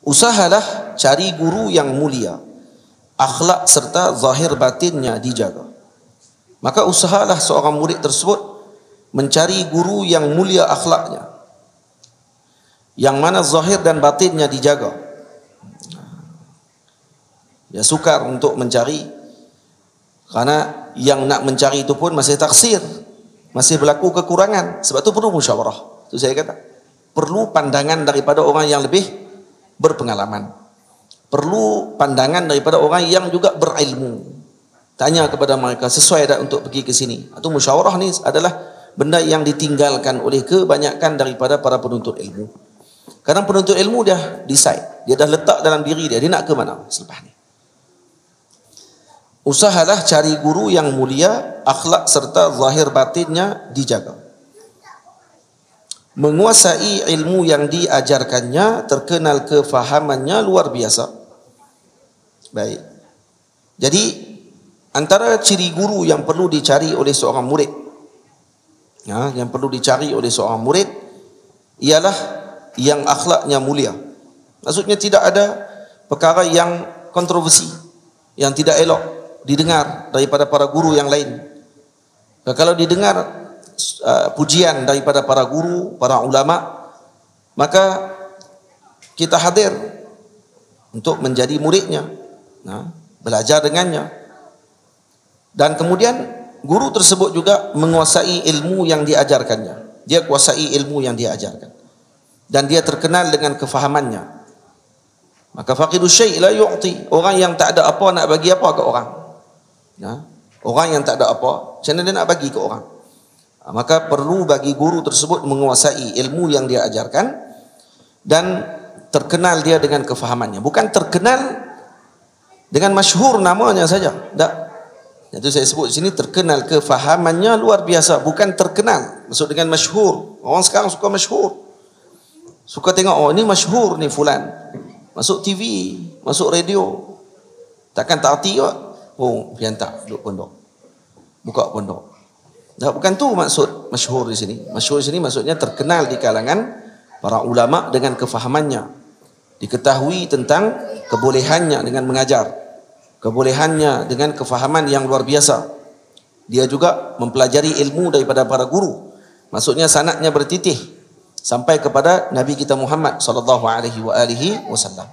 Usahalah cari guru yang mulia. Akhlak serta zahir batinnya dijaga. Maka usahalah seorang murid tersebut mencari guru yang mulia akhlaknya. Yang mana zahir dan batinnya dijaga. Ya sukar untuk mencari karena yang nak mencari itu pun masih taksir. Masih berlaku kekurangan. Sebab itu perlu musyawarah. Itu saya kata. Perlu pandangan daripada orang yang lebih berpengalaman. Perlu pandangan daripada orang yang juga berilmu. Tanya kepada mereka sesuai tak untuk pergi ke sini. Atau musyawarah ni adalah benda yang ditinggalkan oleh kebanyakan daripada para penuntut ilmu. Kadang penuntut ilmu dia decide. Dia dah letak dalam diri dia. Dia nak ke mana selepas ni. Usahalah cari guru yang mulia, akhlak serta zahir batinnya dijaga menguasai ilmu yang diajarkannya, terkenal kefahamannya luar biasa. Baik. Jadi antara ciri guru yang perlu dicari oleh seorang murid ya, yang perlu dicari oleh seorang murid ialah yang akhlaknya mulia. Maksudnya tidak ada perkara yang kontroversi, yang tidak elok didengar daripada para guru yang lain. Kalau didengar uh, pujian daripada para guru, para ulama, maka kita hadir untuk menjadi muridnya, nah, belajar dengannya. Dan kemudian guru tersebut juga menguasai ilmu yang diajarkannya. Dia kuasai ilmu yang diajarkan. Dan dia terkenal dengan kefahamannya. Maka faqidu syai' la yu'ti. Orang yang tak ada apa nak bagi apa ke orang. Nah, orang yang tak ada apa, macam mana dia nak bagi ke orang? Ha, maka perlu bagi guru tersebut menguasai ilmu yang dia ajarkan dan terkenal dia dengan kefahamannya. Bukan terkenal dengan masyhur namanya saja. Tak. Itu saya sebut di sini terkenal kefahamannya luar biasa. Bukan terkenal. Maksud dengan masyhur. Orang sekarang suka masyhur. Suka tengok oh ini masyhur ni fulan. Masuk TV masuk radio. Takkan tak arti oh pian tak duduk pondok. Buka pondok Tak, bukan tu maksud masyhur di sini. Masyhur di sini maksudnya terkenal di kalangan para ulama dengan kefahamannya. Diketahui tentang kebolehannya dengan mengajar. Kebolehannya dengan kefahaman yang luar biasa. Dia juga mempelajari ilmu daripada para guru. Maksudnya sanaknya bertitih sampai kepada Nabi kita Muhammad sallallahu alaihi wa alihi wasallam.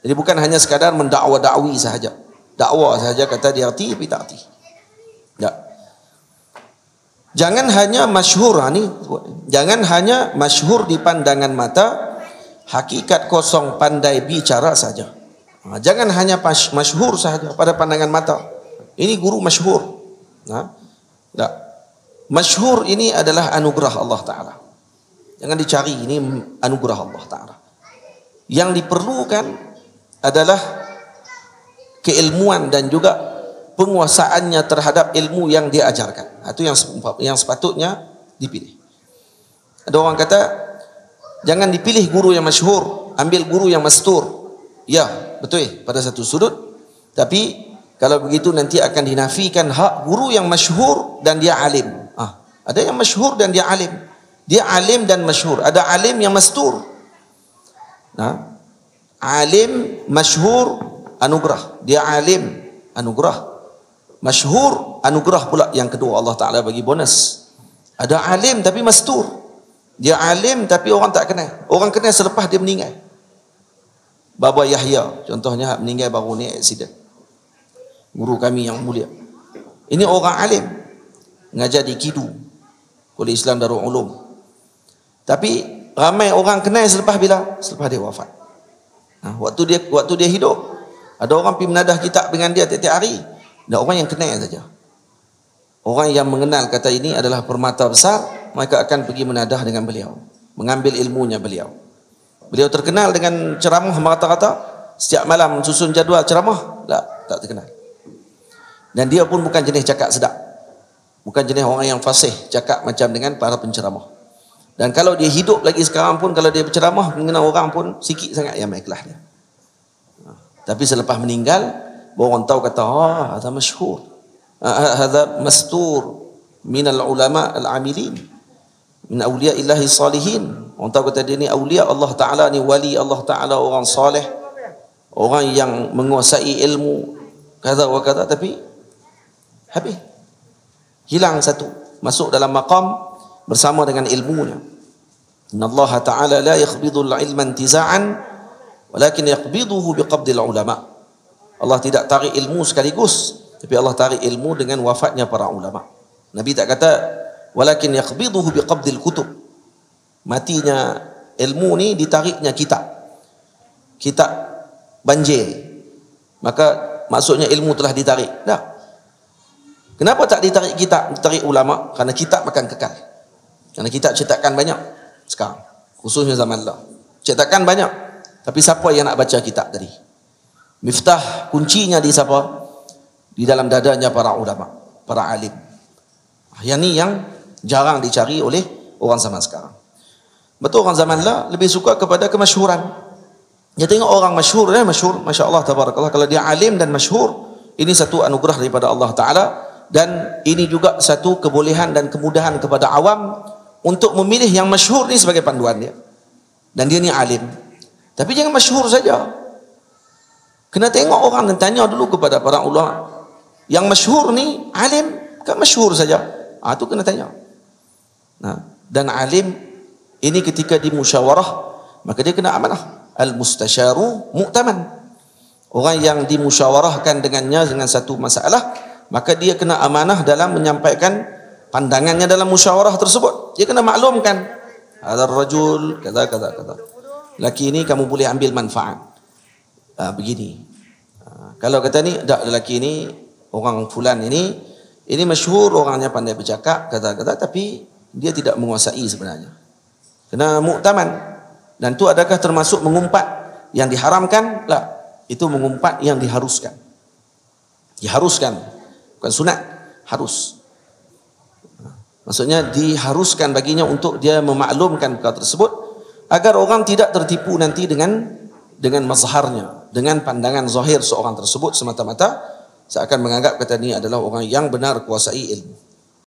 Jadi bukan hanya sekadar mendakwa-dakwi sahaja. Dakwah sahaja kata dia arti tapi tak arti. Jangan hanya masyhur ha, ni. Jangan hanya masyhur di pandangan mata, hakikat kosong pandai bicara saja. Ha, jangan hanya masyhur saja pada pandangan mata. Ini guru masyhur. Ha? Tak. Masyhur ini adalah anugerah Allah Taala. Jangan dicari ini anugerah Allah Taala. Yang diperlukan adalah keilmuan dan juga penguasaannya terhadap ilmu yang dia ajarkan. Itu yang yang sepatutnya dipilih. Ada orang kata jangan dipilih guru yang masyhur, ambil guru yang mastur. Ya, betul pada satu sudut. Tapi kalau begitu nanti akan dinafikan hak guru yang masyhur dan dia alim. Ah, ada yang masyhur dan dia alim. Dia alim dan masyhur. Ada alim yang mastur. Nah, alim masyhur anugerah. Dia alim anugerah masyhur anugerah pula yang kedua Allah Taala bagi bonus. Ada alim tapi mastur. Dia alim tapi orang tak kenal. Orang kenal selepas dia meninggal. Baba Yahya contohnya meninggal baru ni accident. Guru kami yang mulia. Ini orang alim. Ngajar di Kidu oleh Islam Darul Ulum. Tapi ramai orang kenal selepas bila? Selepas dia wafat. Nah, waktu dia waktu dia hidup ada orang pergi menadah kitab dengan dia tiap-tiap hari dan orang yang kenal saja. Orang yang mengenal kata ini adalah permata besar, mereka akan pergi menadah dengan beliau. Mengambil ilmunya beliau. Beliau terkenal dengan ceramah rata-rata. Setiap malam susun jadual ceramah. Tak, tak terkenal. Dan dia pun bukan jenis cakap sedap. Bukan jenis orang yang fasih cakap macam dengan para penceramah. Dan kalau dia hidup lagi sekarang pun, kalau dia berceramah, mengenal orang pun sikit sangat yang baiklah dia. Tapi selepas meninggal, orang tahu kata ah hadza masyhur. Hadza mastur min al ulama al amilin min awliya illahi salihin. Orang tahu kata dia ni awliya Allah Ta'ala ni wali Allah Ta'ala orang salih orang yang menguasai ilmu. Kata wa kata tapi habis. Hilang satu. Masuk dalam maqam bersama dengan ilmunya. Inna Allah Ta'ala la yakhbidul ilma intiza'an walakin yakhbiduhu biqabdil ulama Allah tidak tarik ilmu sekaligus tapi Allah tarik ilmu dengan wafatnya para ulama. Nabi tak kata walakin yaqbiduhu biqabdil kutub. Matinya ilmu ni ditariknya kitab. Kitab banjir. Maka maksudnya ilmu telah ditarik. Dah. Kenapa tak ditarik kitab ditarik ulama? Kerana kitab akan kekal. Kerana kitab cetakan banyak sekarang khususnya zaman Allah cetakan banyak. Tapi siapa yang nak baca kitab tadi miftah kuncinya di siapa di dalam dadanya para ulama para alim yang ni yang jarang dicari oleh orang zaman sekarang. Betul orang zaman lah lebih suka kepada kemasyhuran. Dia tengok orang masyhur eh masyhur, masya-Allah tabarakallah kalau dia alim dan masyhur, ini satu anugerah daripada Allah taala dan ini juga satu kebolehan dan kemudahan kepada awam untuk memilih yang masyhur ni sebagai panduan dia. Dan dia ni alim. Tapi jangan masyhur saja. Kena tengok orang dan tanya dulu kepada para ulama. Yang masyhur ni alim kan masyhur saja. Ah tu kena tanya. Nah, dan alim ini ketika di musyawarah maka dia kena amanah. Al mustasyaru mu'taman. Orang yang dimusyawarahkan dengannya dengan satu masalah maka dia kena amanah dalam menyampaikan pandangannya dalam musyawarah tersebut. Dia kena maklumkan ada rajul kata kata kata. Laki ini kamu boleh ambil manfaat. Ha, begini. Ha, kalau kata ni dak lelaki ini orang fulan ini ini masyhur orangnya pandai bercakap kata-kata tapi dia tidak menguasai sebenarnya. Kena muktaman. Dan itu adakah termasuk mengumpat yang diharamkan? Lah, itu mengumpat yang diharuskan. Diharuskan. Bukan sunat, harus. Maksudnya diharuskan baginya untuk dia memaklumkan perkara tersebut agar orang tidak tertipu nanti dengan dengan mazharnya, dengan pandangan zahir seorang tersebut semata-mata seakan menganggap kata ini adalah orang yang benar kuasai ilmu.